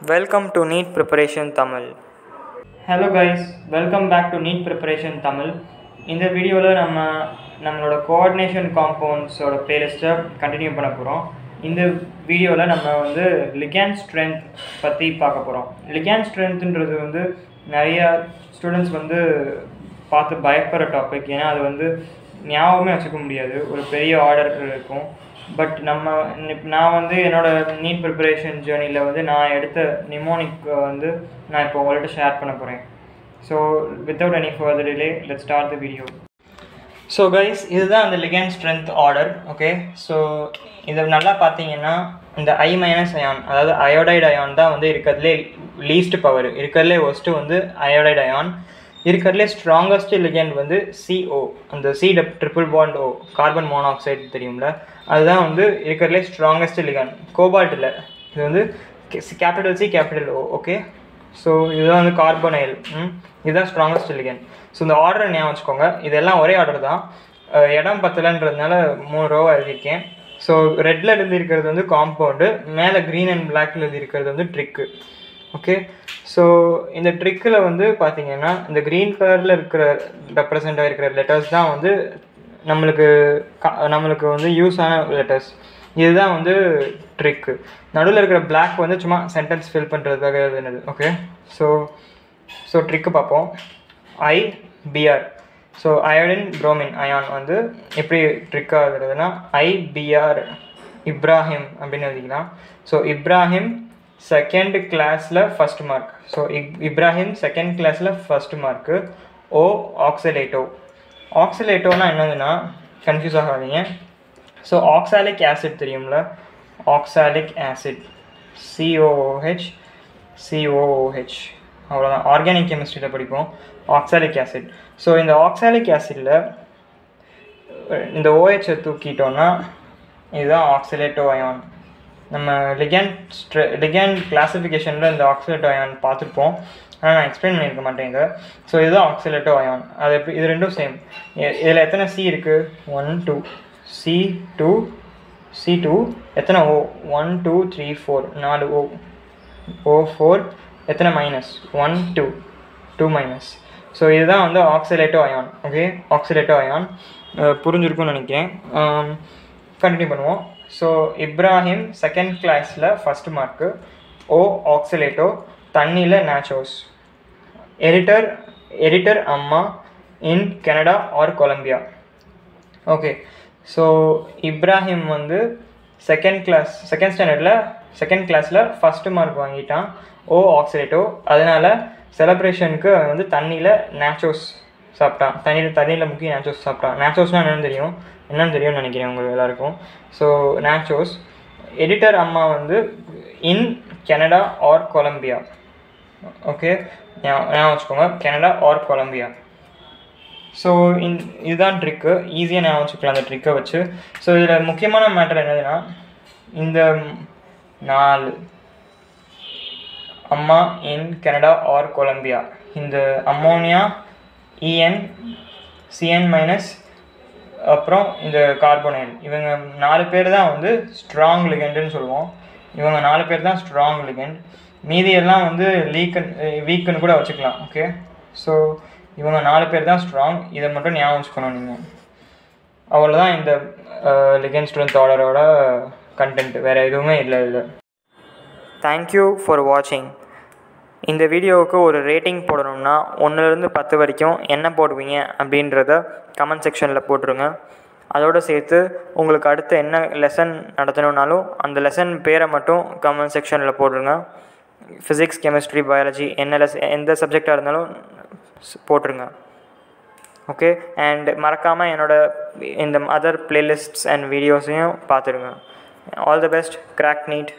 Welcome to NEET preparation Tamil hello guys welcome back to NEET preparation Tamil இந்த வீடியோவில் நம்ம நம்மளோட coordination காம்பவுண்ட்ஸோட பிளேலிஸ்ட்டை continue பண்ண போகிறோம் இந்த வீடியோவில் நம்ம வந்து லிகேன் ஸ்ட்ரென்த் பற்றி பார்க்க போகிறோம் லிகேன் ஸ்ட்ரென்த்துன்றது வந்து நிறையா ஸ்டூடெண்ட்ஸ் வந்து பார்த்து பயப்படுற டாபிக் ஏன்னா அது வந்து ஞாபகமே வச்சுக்க முடியாது. ஒரு பெரிய ஆர்டர் இருக்கும். பட் நம்ம நான் வந்து என்னோட நீட் ப்ரிப்பரேஷன் ஜேர்னியில் வந்து நான் எடுத்த நிமோனிக் வந்து நான் இப்போ உங்கள்கிட்ட ஷேர் பண்ண போகிறேன் so without any further delay let start the video so guys இதுதான் அந்த ligand strength order okay so இதை நல்லா பார்த்தீங்கன்னா இந்த ஐ மைனஸ் அயான் அதாவது அயோடைடு அயான் தான் வந்து இருக்கிறதுலே லீஸ்ட் பவர் இருக்கிறதுலே ஒஸ்ட்டு வந்து அயோடைடு அயான் இருக்கிறதுலே ஸ்ட்ராங்கஸ்ட் லிகேண்ட் வந்து சிஓ அந்த C dub triple bond O carbon monoxide தெரியும்ல? அதுதான் வந்து இருக்கிறதுலே ஸ்ட்ராங்கஸ்ட் லிகேண்ட் கோபால்ட்டில் இது வந்து capital C capital O okay so இதுதான் வந்து கார்பனைல் இதுதான் ஸ்ட்ராங்கஸ்ட் லிகேண்ட் ஸோ இந்த ஆர்டரை ஞாபகம் வச்சுக்கோங்க. இதெல்லாம் ஒரே ஆர்டர் தான். இடம் பத்தலைன்றதுனால மூணு ரூபா எழுதியிருக்கேன். ஸோ ரெட்டில் எழுதி இருக்கிறது வந்து காம்பவுண்டு மேலே க்ரீன் அண்ட் பிளாக்ல எழுதி இருக்கிறது வந்து ட்ரிக்கு ஓகே ஸோ இந்த ட்ரிக்கில் வந்து பார்த்தீங்கன்னா இந்த க்ரீன் கலரில் இருக்கிற ரெப்ரசென்ட் ஆகிருக்கிற லெட்டர்ஸ் தான் வந்து நம்மளுக்கு நம்மளுக்கு வந்து யூஸ் ஆன லெட்டர்ஸ் இதுதான் வந்து ட்ரிக்கு நடுவில் இருக்கிற பிளாக் வந்து சும்மா சென்டென்ஸ் ஃபில் பண்ணுறதுக்காக எழுதுனது ஓகே ஸோ ஸோ ட்ரிக்கு பார்ப்போம். I BR so iodine bromine ion வந்து எப்படி ட்ரிக் ஆகுறதுனா ஐ பிஆர் இப்ராஹிம் அப்படின்னு எழுதிக்கலாம். ஸோ இப்ராஹிம் செகண்ட் கிளாஸில் ஃபஸ்ட் மார்க் ஸோ இப் இப்ராஹிம் செகண்ட் கிளாஸில் ஃபஸ்ட் மார்க்கு ஓ ஆக்சலேட்டோ ஆக்சலேட்டோனா என்னதுன்னா கன்ஃபியூஸ் ஆகாதீங்க. ஸோ ஆக்சாலிக் ஆசிட் தெரியும்ல? ஆக்சாலிக் ஆசிட் சிஓஓஹெச் சிஓஓஹெச் அவ்வளோதான் ஆர்கானிக் கெமிஸ்ட்ரியில் படிப்போம். ஆக்சாலிக் ஆசிட் ஸோ இந்த ஆக்சாலிக் ஆசிடில் இந்த ஓஹெச்சை தூக்கிட்டோன்னா இதுதான் ஆக்சிலேட்டோ அயான் நம்ம லிகேண்ட் ஸ்ட்ரெ லிகேண்ட் கிளாசிஃபிகேஷனில் இந்த ஆக்சிலேட்டோ அயான் பார்த்துருப்போம். ஆனால் நான் எக்ஸ்பிளைன் பண்ணியிருக்க மாட்டேன் இதை. ஸோ இதுதான் ஆக்சிலேட்டோ அயான் அது எப்படி இது ரெண்டும் சேம் இதில் எத்தனை சி இருக்குது one two C two C two எத்தனை O one two three four நாலு ஓ ஓ ஃபோர் எத்தனை minus one two two minus so இதுதான் வந்து oxalato ion okay oxalato ion புரிஞ்சிருக்கும்னு நினைக்கிறேன். கண்டினியூ பண்ணுவோம். ஸோ இப்ராஹிம் செகண்ட் கிளாஸில் ஃபஸ்ட் மார்க்கு ஓ ஆக்சிலேட்டோ தண்ணியில் நேச்சோஸ் எடிட்டர் எடிட்டர் அம்மா in Canada or Colombia okay so Ibrahim வந்து செகண்ட் கிளாஸ் செகண்ட் ஸ்டாண்டர்டில் செகண்ட் கிளாஸில் ஃபஸ்ட்டு மார்க் வாங்கிட்டான். ஓ ஆக்சிலேட்டோ அதனால் செலப்ரேஷனுக்கு வந்து தண்ணியில் நேச்சோஸ் சாப்பிட்டான். தண்ணியில் தண்ணியில் முக்கிய நேச்சோஸ் சாப்பிட்டான். நேச்சோஸ்னால் என்னென்னு தெரியும்? என்னென்னு தெரியும்னு நினைக்கிறேன் உங்களுக்கு எல்லாருக்கும். ஸோ நேச்சோஸ் எடிட்டர் அம்மா வந்து in Canada or Colombia okay ஞாபகம் வச்சுக்கோங்க. கனடா ஆர் கொலம்பியா ஸோ இந் இதுதான் ட்ரிக்கு ஈஸியாக ஞாபகம் வச்சுக்கலாம் அந்த ட்ரிக்கை வச்சு. ஸோ இதில் முக்கியமான மேட்டர் என்னதுன்னா இந்த நாலு அம்மா இன் கனடா ஆர் கொலம்பியா இந்த அம்மோனியா இஎன் சிஎன் மைனஸ் அப்புறம் இந்த கார்போனைன் இவங்க நாலு பேர் தான் வந்து ஸ்ட்ராங் லிகெண்டுன்னு சொல்லுவோம். இவங்க நாலு பேர் தான் ஸ்ட்ராங் லிகெண்ட் மீதி எல்லாம் வந்து லீக்கன் வீக்குன்னு கூட வச்சுக்கலாம் ஓகே ஸோ இவங்க நாலு பேர் தான் ஸ்ட்ராங் இதை மட்டும் ஞாபகம் வச்சுக்கணும் நீங்கள் அவ்வளோதான் இந்த லிகன் ஸ்ட்ரென்த் ஆர்டரோட கண்டென்ட் வேறு எதுவுமே இல்லை இல்லை தேங்க்யூ ஃபார் வாட்சிங் இந்த வீடியோவுக்கு ஒரு ரேட்டிங் போடணும்னா ஒன்றுலேருந்து பத்து வரைக்கும் என்ன போடுவீங்க அப்படின்றத கமெண்ட் செக்ஷனில் போட்டுருங்க. அதோடு சேர்த்து உங்களுக்கு அடுத்து என்ன லெசன் நடத்தணுன்னாலும் அந்த லெசன் பேரை மட்டும் கமெண்ட் செக்ஷனில் போட்டுருங்க. ஃபிசிக்ஸ் கெமிஸ்ட்ரி பயாலஜி என்ன லெஸ் எந்த சப்ஜெக்டாக இருந்தாலும் போட்டுருங்க. ஓகே அண்ட் மறக்காமல் என்னோடய இந்த அதர் பிளேலிஸ்ட்ஸ் அண்ட் வீடியோஸையும் பார்த்துருங்க. All the best crack NEET